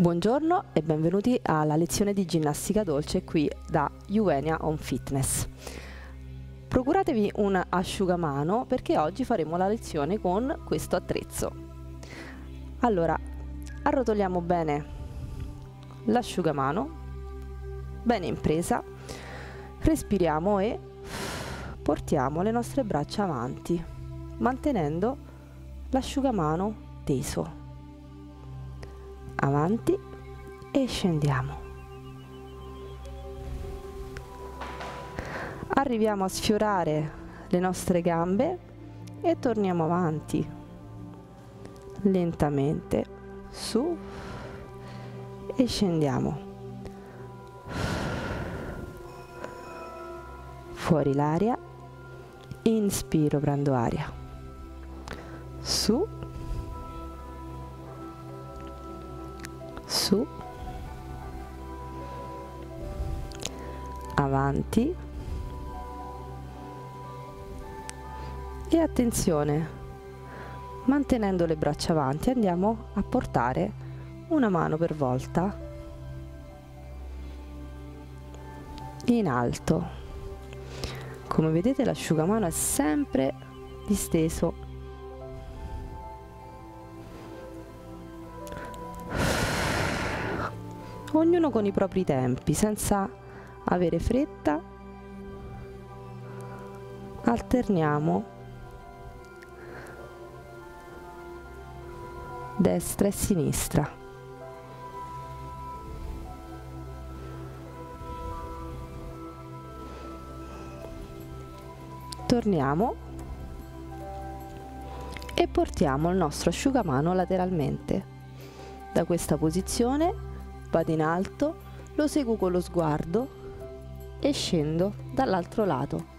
Buongiorno e benvenuti alla lezione di ginnastica dolce qui da Juvenia Home Fitness. Procuratevi un asciugamano perché oggi faremo la lezione con questo attrezzo. Allora, arrotoliamo bene l'asciugamano, bene in presa, respiriamo e portiamo le nostre braccia avanti, mantenendo l'asciugamano teso avanti e scendiamo. Arriviamo a sfiorare le nostre gambe e torniamo avanti lentamente su e scendiamo. Fuori l'aria, inspiro, prendo aria. Su avanti. E attenzione mantenendo le braccia avanti andiamo a portare una mano per volta in alto. Come vedete l'asciugamano è sempre disteso. Ognuno con i propri tempi, senza avere fretta. Alterniamo destra e sinistra. Torniamo e portiamo il nostro asciugamano lateralmente. Da questa posizione vado in alto, lo seguo con lo sguardo e scendo dall'altro lato.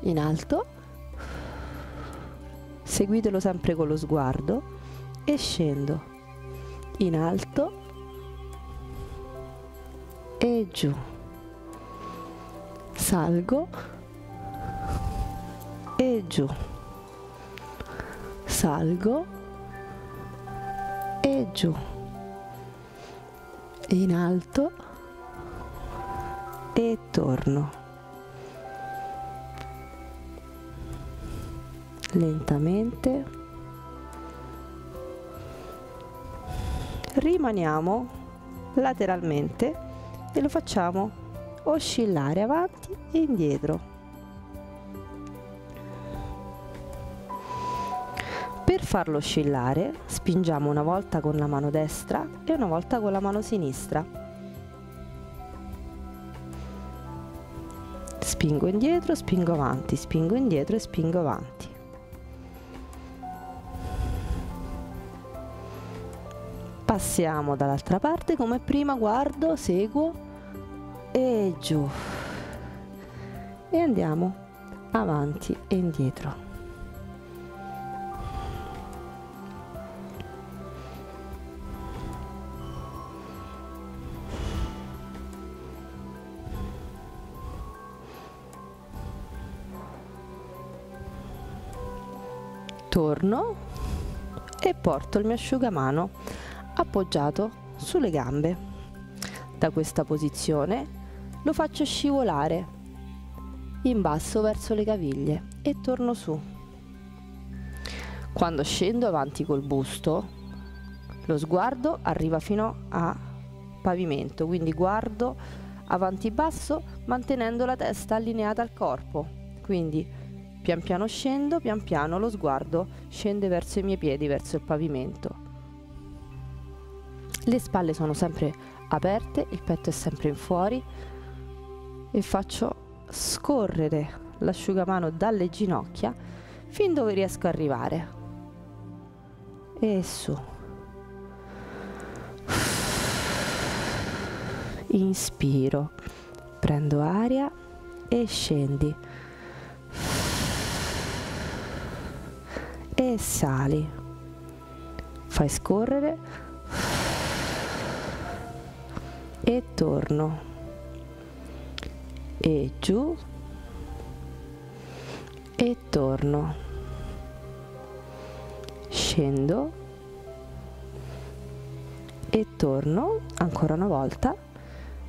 In alto, seguitelo sempre con lo sguardo e scendo. In alto e giù. Salgo e giù. Salgo e giù in alto e torno. Lentamente. Rimaniamo lateralmente e lo facciamo oscillare avanti e indietro. Per farlo oscillare spingiamo una volta con la mano destra e una volta con la mano sinistra. Spingo indietro, spingo avanti, spingo indietro e spingo avanti. Passiamo dall'altra parte come prima, guardo, seguo e giù. E andiamo avanti e indietro. Torno e porto il mio asciugamano appoggiato sulle gambe. Da questa posizione lo faccio scivolare in basso verso le caviglie e torno su. Quando scendo avanti col busto, lo sguardo arriva fino a pavimento, quindi guardo avanti basso mantenendo la testa allineata al corpo. Quindi Pian piano scendo, pian piano lo sguardo scende verso i miei piedi, verso il pavimento. Le spalle sono sempre aperte, il petto è sempre in fuori e faccio scorrere l'asciugamano dalle ginocchia fin dove riesco a arrivare. E su. Inspiro, prendo aria e scendi. E sali. Fai scorrere. E torno. E giù. E torno. Scendo. E torno ancora una volta,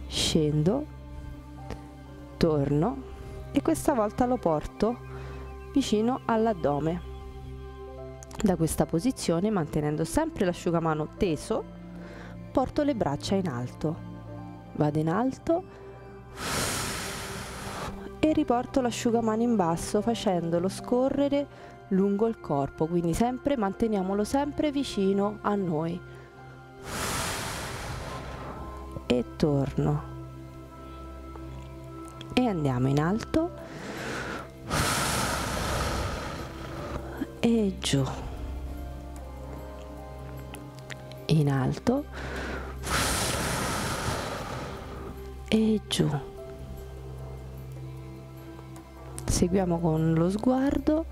scendo, torno. E questa volta lo porto vicino all'addome. Da questa posizione, mantenendo sempre l'asciugamano teso, porto le braccia in alto. Vado in alto e riporto l'asciugamano in basso facendolo scorrere lungo il corpo, quindi sempre manteniamolo sempre vicino a noi. E torno. E andiamo in alto e giù in alto e giù. Seguiamo con lo sguardo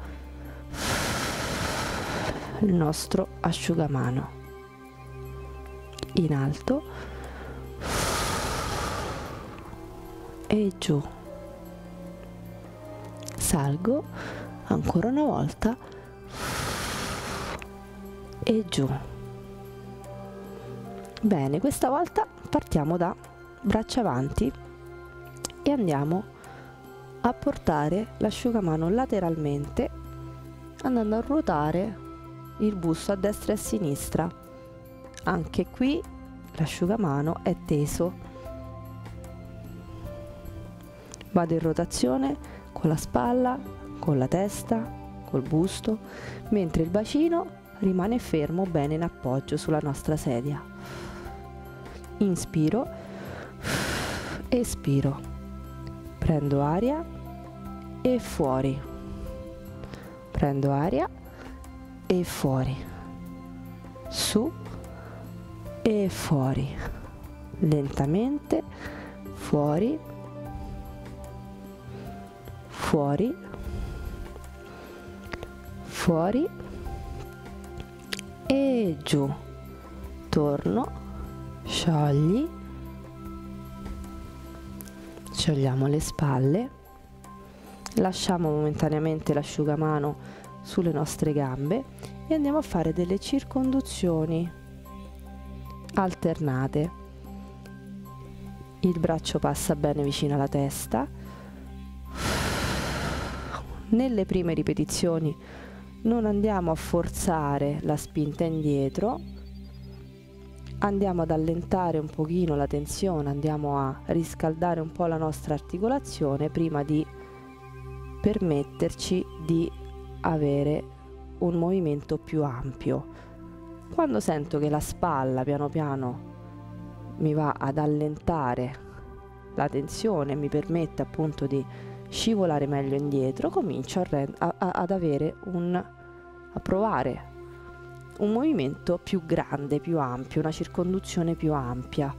il nostro asciugamano. In alto e giù. Salgo ancora una volta e giù bene questa volta partiamo da braccia avanti e andiamo a portare l'asciugamano lateralmente andando a ruotare il busto a destra e a sinistra anche qui l'asciugamano è teso vado in rotazione con la spalla con la testa col busto mentre il bacino rimane fermo bene in appoggio sulla nostra sedia. Inspiro, espiro, prendo aria e fuori. Prendo aria e fuori. Su e fuori. Lentamente fuori. Fuori. Fuori e giù torno sciogli sciogliamo le spalle lasciamo momentaneamente l'asciugamano sulle nostre gambe e andiamo a fare delle circonduzioni alternate. Il braccio passa bene vicino alla testa. Nelle prime ripetizioni non andiamo a forzare la spinta indietro, andiamo ad allentare un pochino la tensione, andiamo a riscaldare un po' la nostra articolazione prima di permetterci di avere un movimento più ampio. Quando sento che la spalla piano piano mi va ad allentare la tensione, mi permette appunto di scivolare meglio indietro, comincio a a, ad avere un, a provare un movimento più grande, più ampio, una circonduzione più ampia.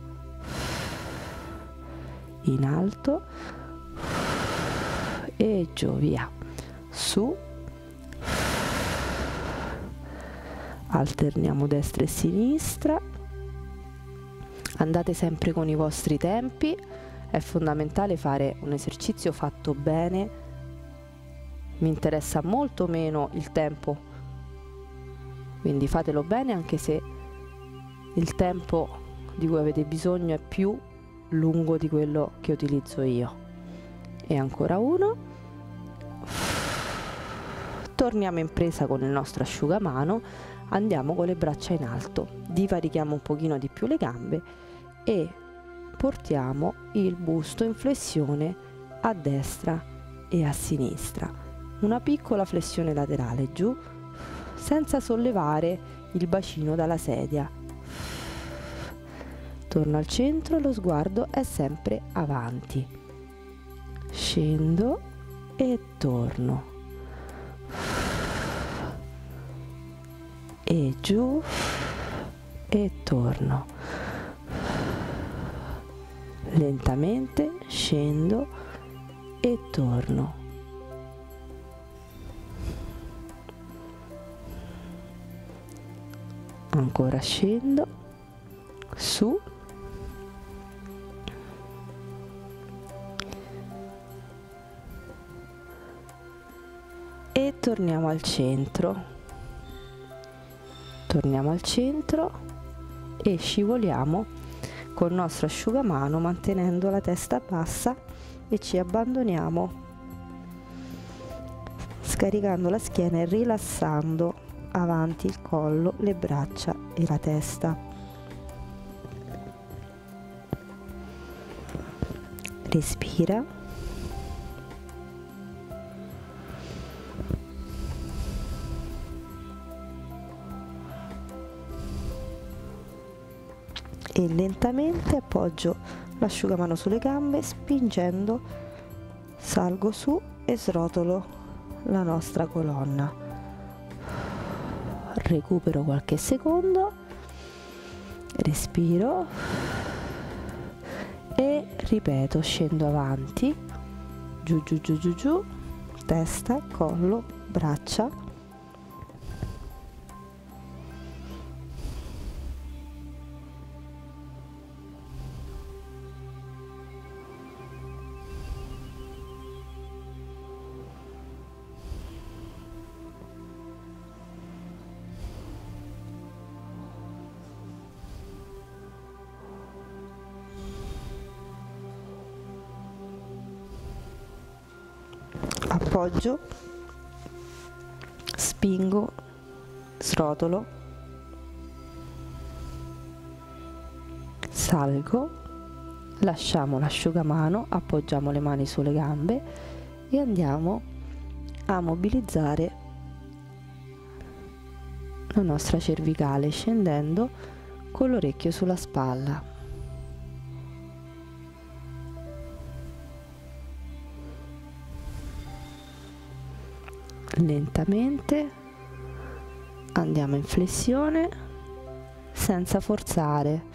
In alto e giù, via. Su. Alterniamo destra e sinistra. Andate sempre con i vostri tempi è fondamentale fare un esercizio fatto bene, mi interessa molto meno il tempo, quindi fatelo bene anche se il tempo di cui avete bisogno è più lungo di quello che utilizzo io. E ancora uno. Torniamo in presa con il nostro asciugamano, andiamo con le braccia in alto, divarichiamo un pochino di più le gambe e portiamo il busto in flessione a destra e a sinistra. Una piccola flessione laterale giù senza sollevare il bacino dalla sedia. Torno al centro, lo sguardo è sempre avanti. Scendo e torno. E giù e torno lentamente scendo e torno. Ancora scendo, su. E torniamo al centro. Torniamo al centro e scivoliamo col nostro asciugamano mantenendo la testa bassa e ci abbandoniamo scaricando la schiena e rilassando avanti il collo, le braccia e la testa. Respira. E lentamente appoggio l'asciugamano sulle gambe spingendo salgo su e srotolo la nostra colonna recupero qualche secondo respiro e ripeto scendo avanti giù giù giù giù giù testa collo braccia appoggio spingo srotolo salgo lasciamo l'asciugamano appoggiamo le mani sulle gambe e andiamo a mobilizzare la nostra cervicale scendendo con l'orecchio sulla spalla lentamente. Andiamo in flessione senza forzare.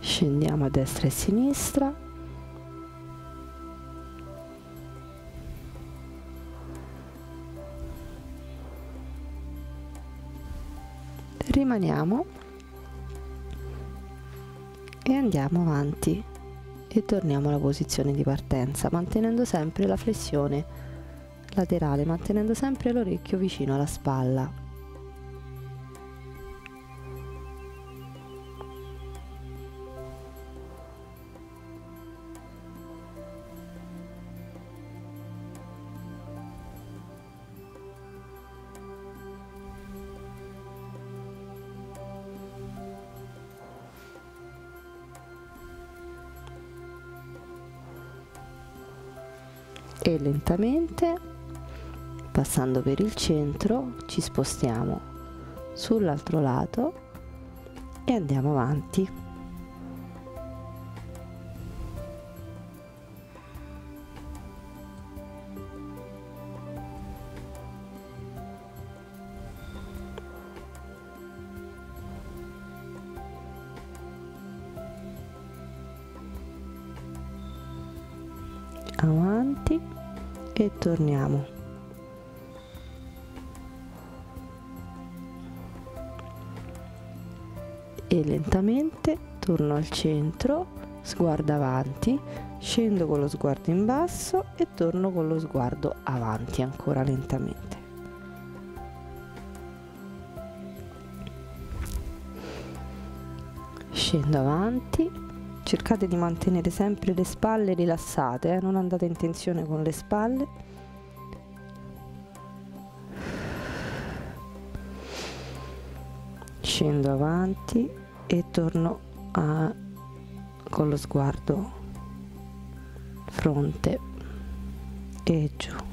Scendiamo a destra e a sinistra rimaniamo. E andiamo avanti. E torniamo alla posizione di partenza mantenendo sempre la flessione laterale mantenendo sempre l'orecchio vicino alla spalla lentamente. Passando per il centro ci spostiamo sull'altro lato e andiamo avanti. Avanti e torniamo. E lentamente torno al centro sguardo avanti scendo con lo sguardo in basso e torno con lo sguardo avanti ancora lentamente. Scendo avanti cercate di mantenere sempre le spalle rilassate eh? non andate in tensione con le spalle scendo avanti e torno a, con lo sguardo fronte e giù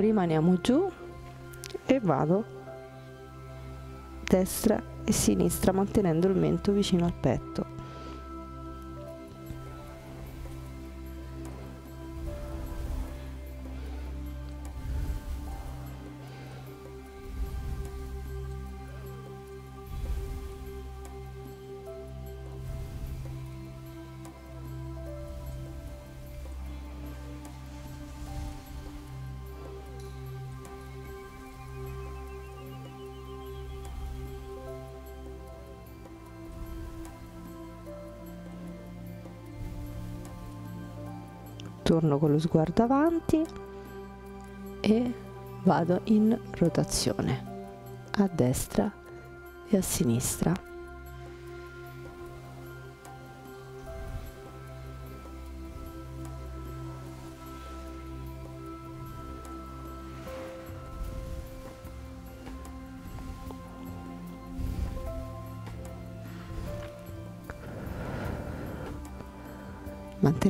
rimaniamo giù e vado. Destra e sinistra mantenendo il mento vicino al petto torno con lo sguardo avanti e vado in rotazione a destra e a sinistra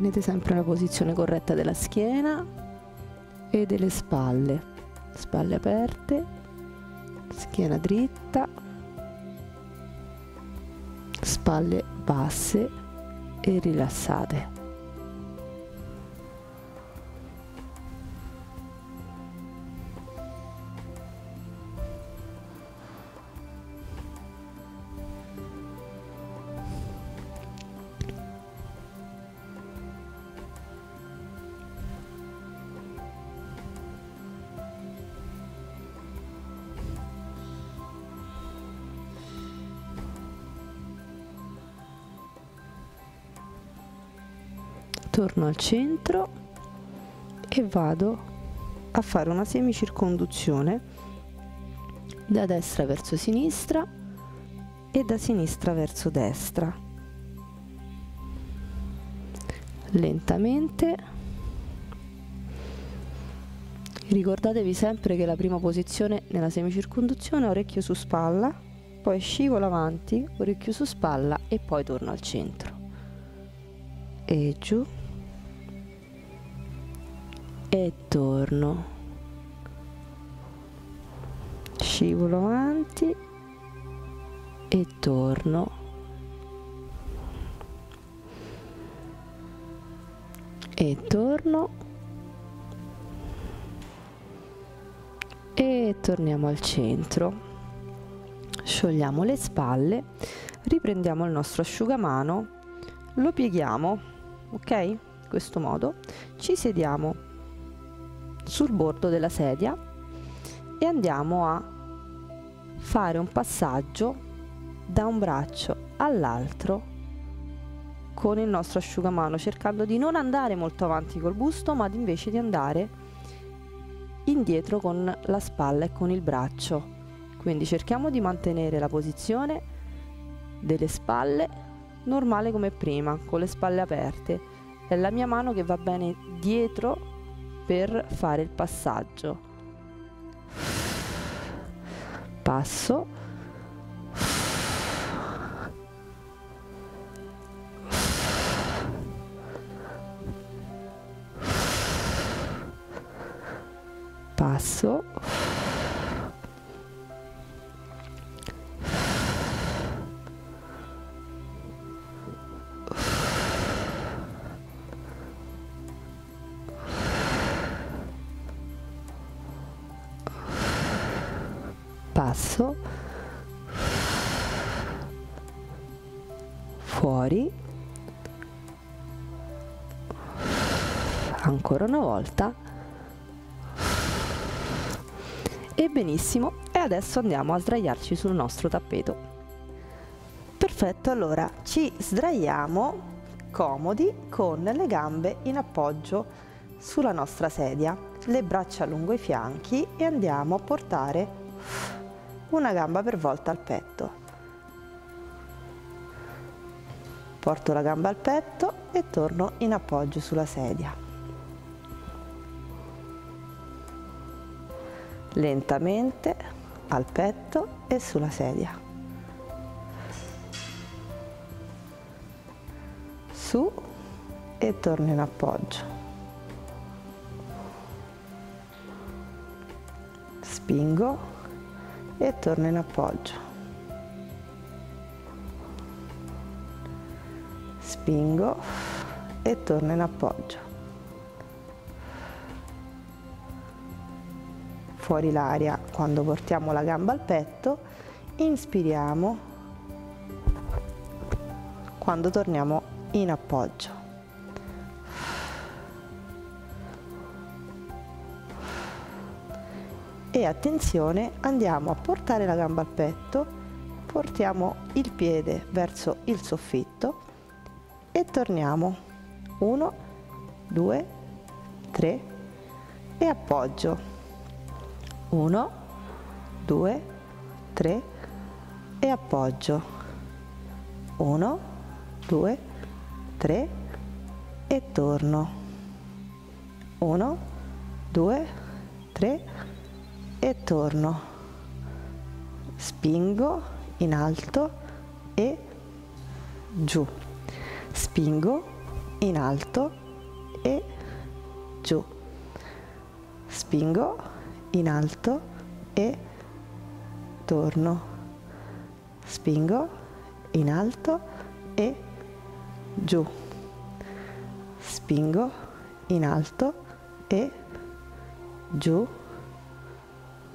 mantenete sempre la posizione corretta della schiena e delle spalle. Spalle aperte schiena dritta spalle basse e rilassate torno al centro e vado a fare una semicirconduzione da destra verso sinistra e da sinistra verso destra. Lentamente. Ricordatevi sempre che la prima posizione nella semicirconduzione è orecchio su spalla poi scivolo avanti orecchio su spalla e poi torno al centro. E giù e torno. Scivolo avanti. E torno. E torno. E torniamo al centro. Sciogliamo le spalle. Riprendiamo il nostro asciugamano. Lo pieghiamo ok? In questo modo. Ci sediamo sul bordo della sedia e andiamo a fare un passaggio da un braccio all'altro con il nostro asciugamano cercando di non andare molto avanti col busto ma invece di andare indietro con la spalla e con il braccio. Quindi cerchiamo di mantenere la posizione delle spalle normale come prima con le spalle aperte. È la mia mano che va bene dietro per fare il passaggio. Passo. Passo fuori. Ancora una volta. E benissimo e adesso andiamo a sdraiarci sul nostro tappeto. Perfetto allora ci sdraiamo comodi con le gambe in appoggio sulla nostra sedia le braccia lungo i fianchi e andiamo a portare una gamba per volta al petto. Porto la gamba al petto e torno in appoggio sulla sedia. Lentamente al petto e sulla sedia. Su e torno in appoggio. Spingo e torno in appoggio. Spingo e torno in appoggio. Fuori l'aria quando portiamo la gamba al petto, inspiriamo quando torniamo in appoggio. E attenzione andiamo a portare la gamba al petto portiamo il piede verso il soffitto e torniamo. 1 2 3 e appoggio. 1 2 3 e appoggio. 1 2 3 e torno. 1 2 3 e torno. Spingo in alto e giù. Spingo in alto e giù. Spingo in alto e torno. Spingo in alto e giù. Spingo in alto e giù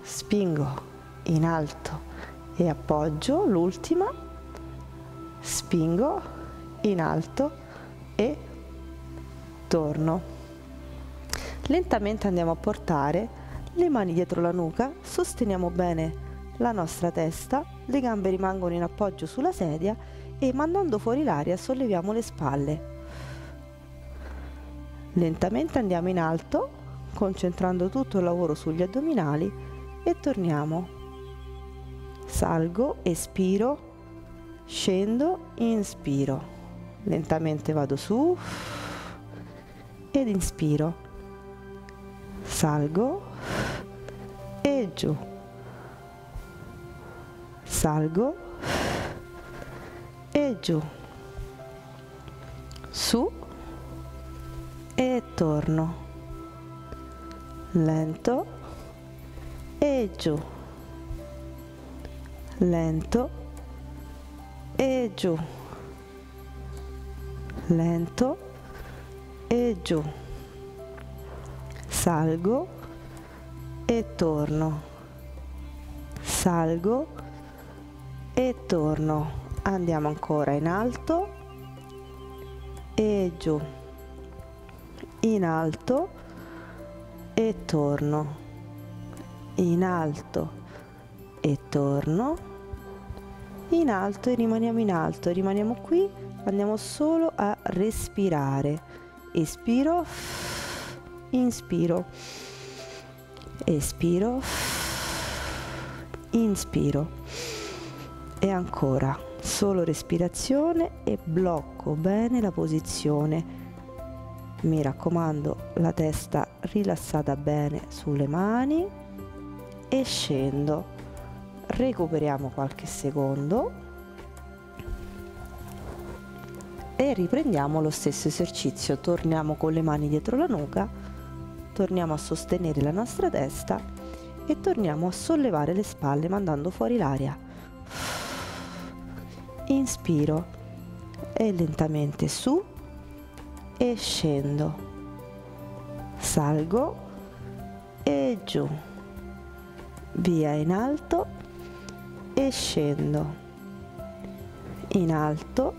spingo in alto e appoggio l'ultima. Spingo in alto e torno. Lentamente andiamo a portare le mani dietro la nuca. Sosteniamo bene la nostra testa. Le gambe rimangono in appoggio sulla sedia e mandando fuori l'aria solleviamo le spalle. Lentamente andiamo in alto concentrando tutto il lavoro sugli addominali e torniamo. Salgo, espiro, scendo, inspiro. Lentamente vado su ed inspiro. Salgo e giù. Salgo e giù. Su e torno lento e giù, lento e giù, lento e giù, salgo e torno, salgo e torno, andiamo ancora in alto e giù, in alto e torno in alto e torno. In alto e rimaniamo in alto. Rimaniamo qui andiamo solo a respirare. Espiro inspiro. Espiro inspiro. E ancora solo respirazione e blocco bene la posizione. Mi raccomando la testa rilassata bene sulle mani e scendo. Recuperiamo qualche secondo. E riprendiamo lo stesso esercizio. Torniamo con le mani dietro la nuca. Torniamo a sostenere la nostra testa. E torniamo a sollevare le spalle mandando fuori l'aria. Inspiro. E lentamente su. E scendo, salgo. E giù, via in alto e scendo, in alto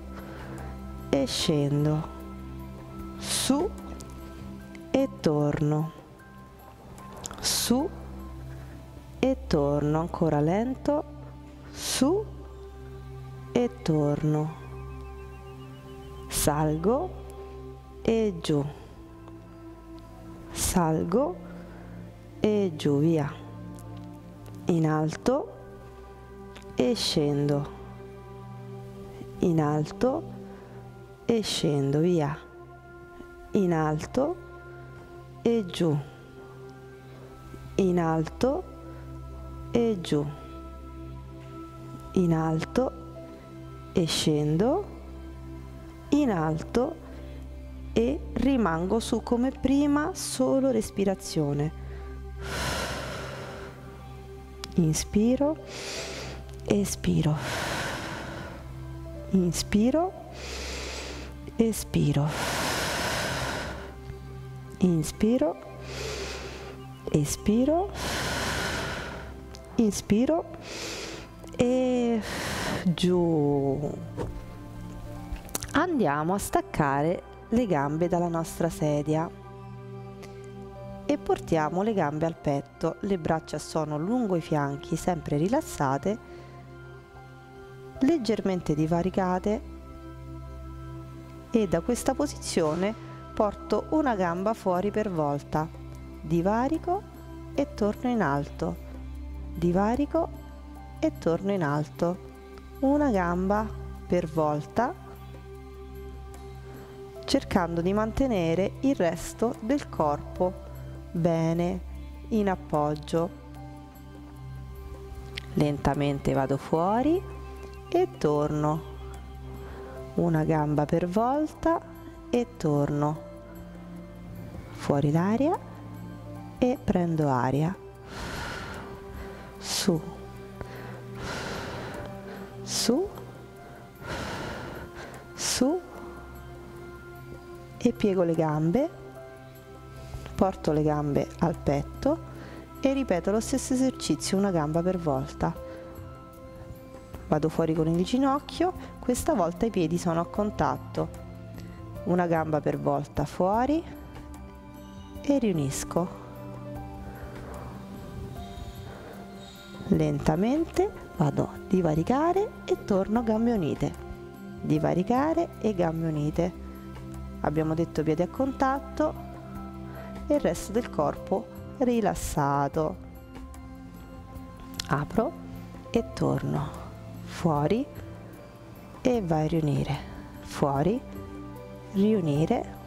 e scendo, su e torno, su e torno, ancora lento, su e torno, salgo e giù. Salgo e giù via in alto e scendo. In alto e scendo via. In alto e giù. In alto e giù. In alto e scendo. In alto e rimango su come prima solo respirazione inspiro. Espiro. Inspiro. Espiro. Inspiro. Espiro. Inspiro. E giù. Andiamo a staccare le gambe dalla nostra sedia e portiamo le gambe al petto, le braccia sono lungo i fianchi, sempre rilassate, leggermente divaricate. E da questa posizione porto una gamba fuori per volta, divarico e torno in alto, divarico e torno in alto, una gamba per volta, cercando di mantenere il resto del corpo bene in appoggio. Lentamente vado fuori e torno, una gamba per volta e torno. Fuori l'aria e prendo aria. Su. Su. Su. E piego le gambe porto le gambe al petto e ripeto lo stesso esercizio una gamba per volta. Vado fuori con il ginocchio questa volta i piedi sono a contatto. Una gamba per volta fuori e riunisco. Lentamente vado a divaricare e torno a gambe unite. Divaricare e gambe unite. Abbiamo detto piedi a contatto e il resto del corpo rilassato. Apro e torno fuori e vai a riunire. Fuori riunire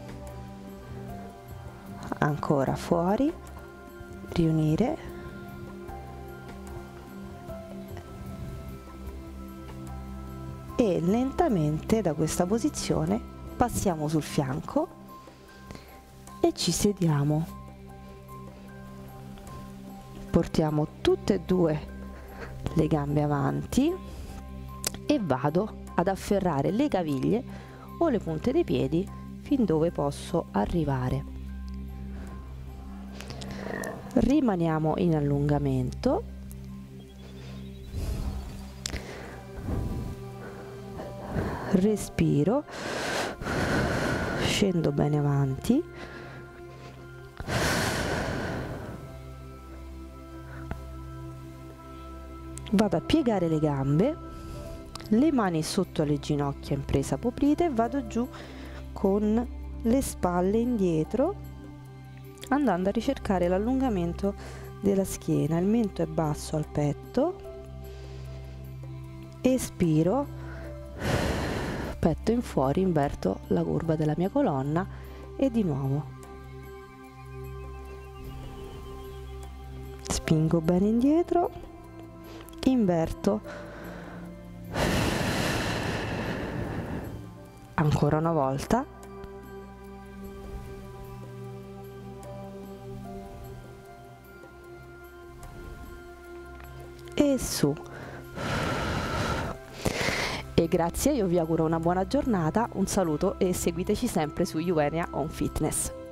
ancora fuori riunire e lentamente da questa posizione passiamo sul fianco e ci sediamo portiamo tutte e due le gambe avanti e vado ad afferrare le caviglie o le punte dei piedi fin dove posso arrivare. Rimaniamo in allungamento. Respiro, scendo bene avanti. Vado a piegare le gambe le mani sotto le ginocchia in presa poprite vado giù con le spalle indietro andando a ricercare l'allungamento della schiena. Il mento è basso al petto. Espiro. Petto in fuori inverto la curva della mia colonna e di nuovo. Spingo bene indietro inverto. Ancora una volta. E su. E grazie io vi auguro una buona giornata un saluto e seguiteci sempre su Juenia On Fitness